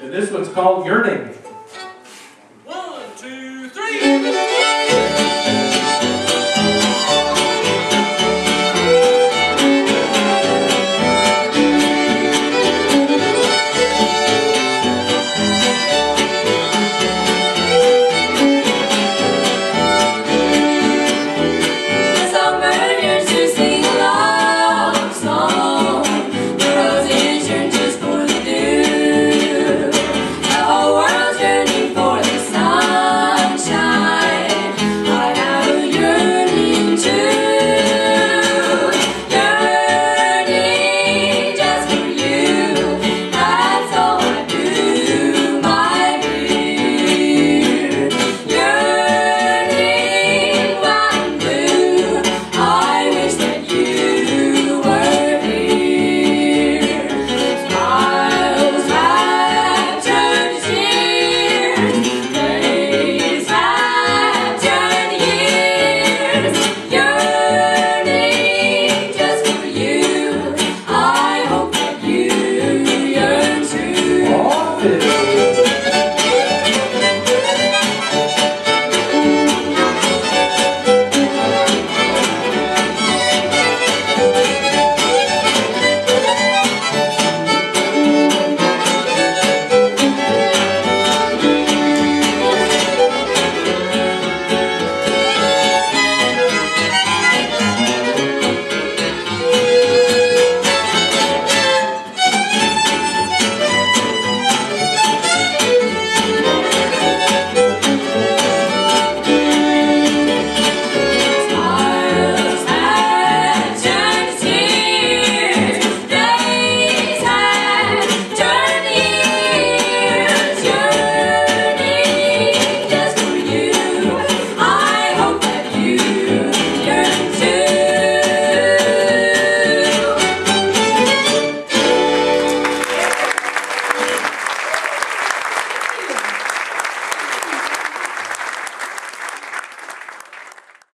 And this one's called Yearning.